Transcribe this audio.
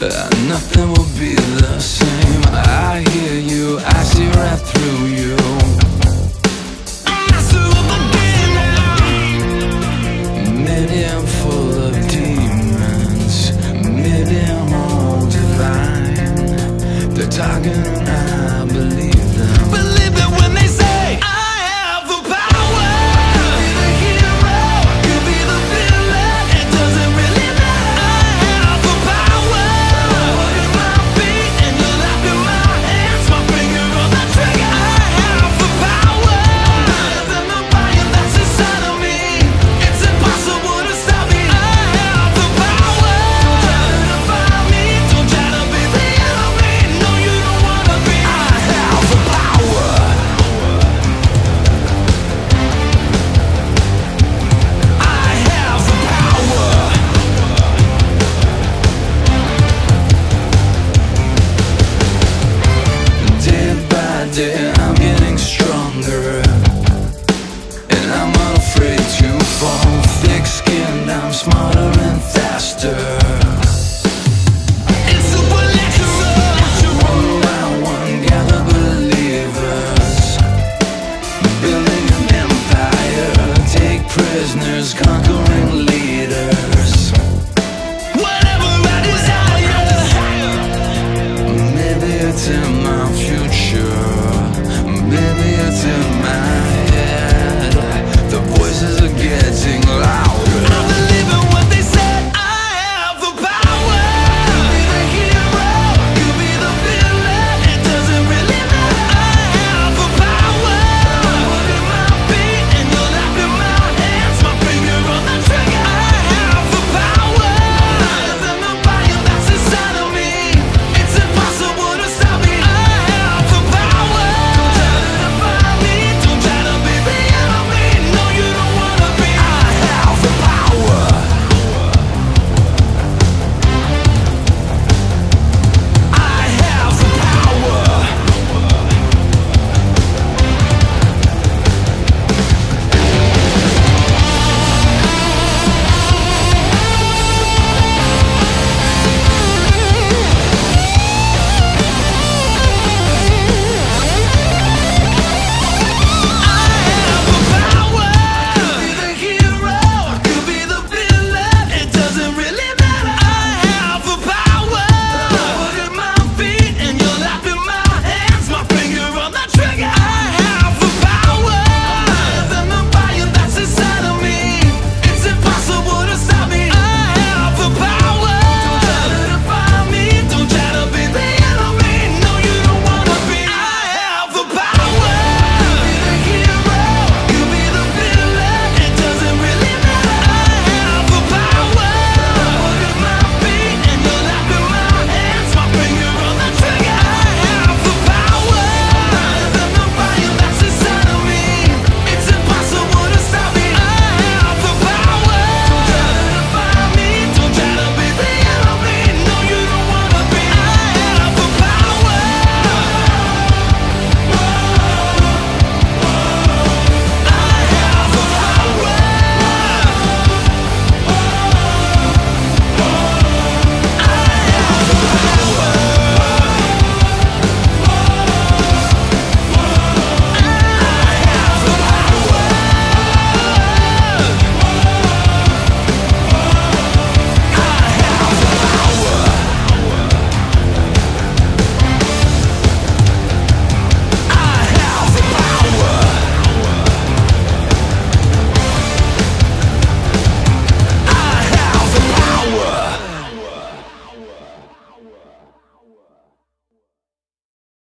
Nothing will be the same. I hear you, I see right through you smarter and faster.